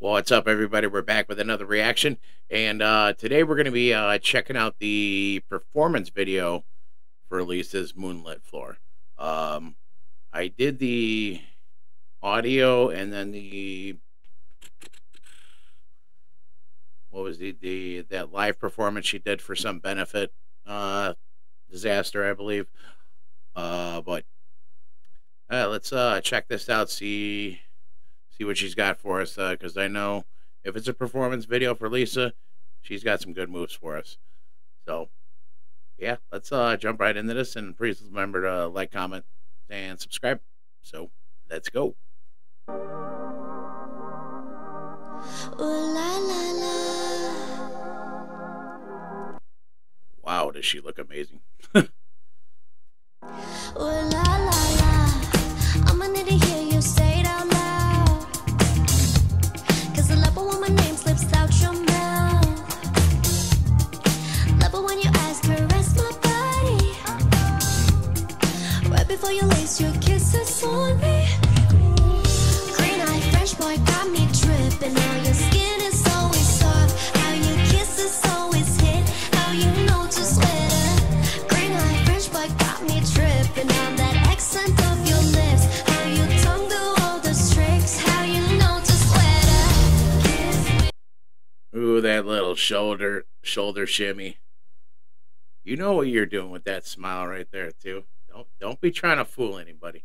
What's up, everybody? We're back with another reaction, and uh, today we're going to be uh, checking out the performance video for Lisa's Moonlit Floor. Um, I did the audio and then the what was the the that live performance she did for some benefit uh, disaster, I believe. Uh, but uh, let's uh, check this out. See see what she's got for us because uh, I know if it's a performance video for Lisa, she's got some good moves for us. So, yeah, let's uh, jump right into this and please remember to like, comment, and subscribe. So, let's go. Wow, does she look amazing? Ooh, that little shoulder shoulder shimmy. You know what you're doing with that smile right there, too. Don't don't be trying to fool anybody.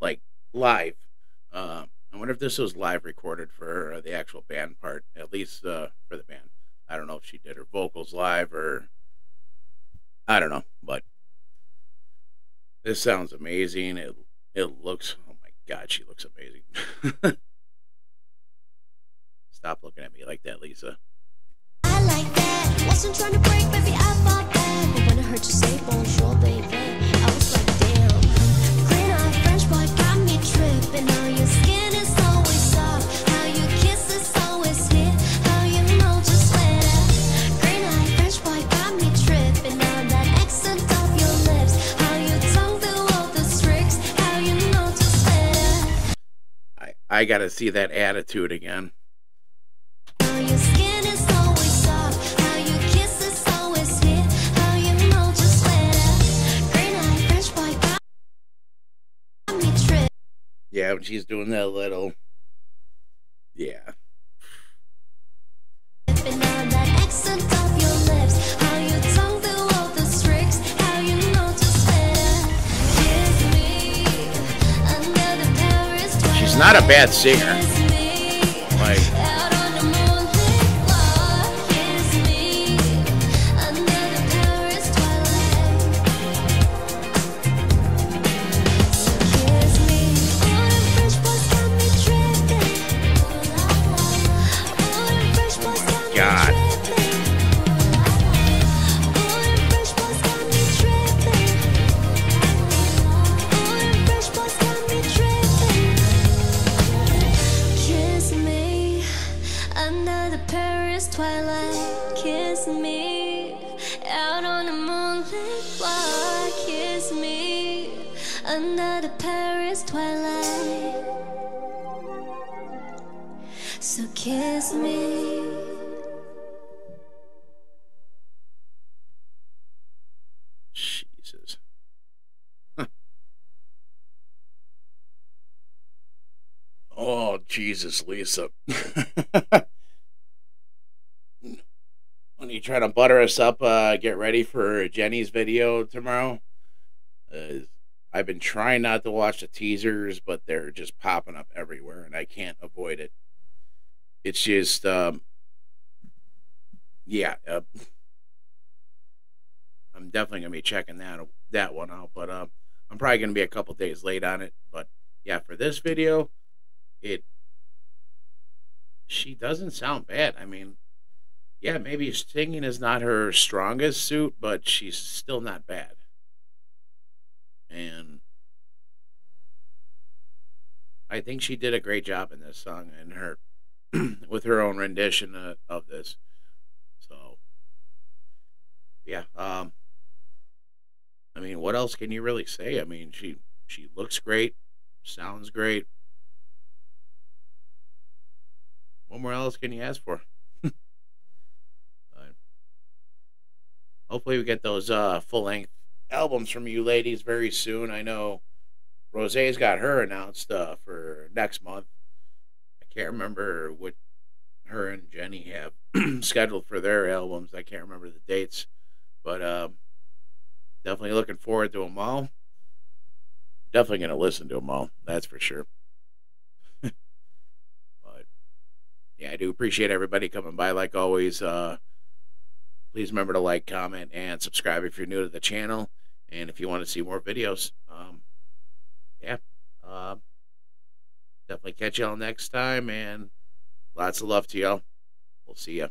like live. Uh, I wonder if this was live recorded for uh, the actual band part, at least uh, for the band. I don't know if she did her vocals live or I don't know, but this sounds amazing. It it looks oh my god, she looks amazing. Stop looking at me like that, Lisa. I like that. Trying to break, baby. I back. But when you say bonjour, baby. I got to see that attitude again. Yeah, when she's doing that little. Yeah. Not a bad singer. Like. On the moonlit walk, kiss me. Under the Paris twilight. So kiss me. Jesus. Oh, Jesus, Lisa. you trying to butter us up, uh, get ready for Jennie's video tomorrow. Uh, I've been trying not to watch the teasers, but they're just popping up everywhere, and I can't avoid it. It's just, um, yeah, uh, I'm definitely gonna be checking that that one out. But uh, I'm probably gonna be a couple days late on it. But yeah, for this video, it she doesn't sound bad. I mean, yeah, maybe singing is not her strongest suit, but she's still not bad. And I think she did a great job in this song and her with her own rendition of, of this. So yeah, um I mean, what else can you really say? I mean, she she looks great, sounds great. What more else can you ask for? Hopefully, we get those uh, full length albums from you ladies very soon. I know Rosé's got her announced uh, for next month. I can't remember what her and Jennie have scheduled for their albums. I can't remember the dates, but um, definitely looking forward to them all. Definitely going to listen to them all. That's for sure. but yeah, I do appreciate everybody coming by like always. Uh, please remember to like, comment, and subscribe if you're new to the channel. And if you want to see more videos, um, yeah, uh, definitely catch y'all next time. And lots of love to y'all. We'll see you.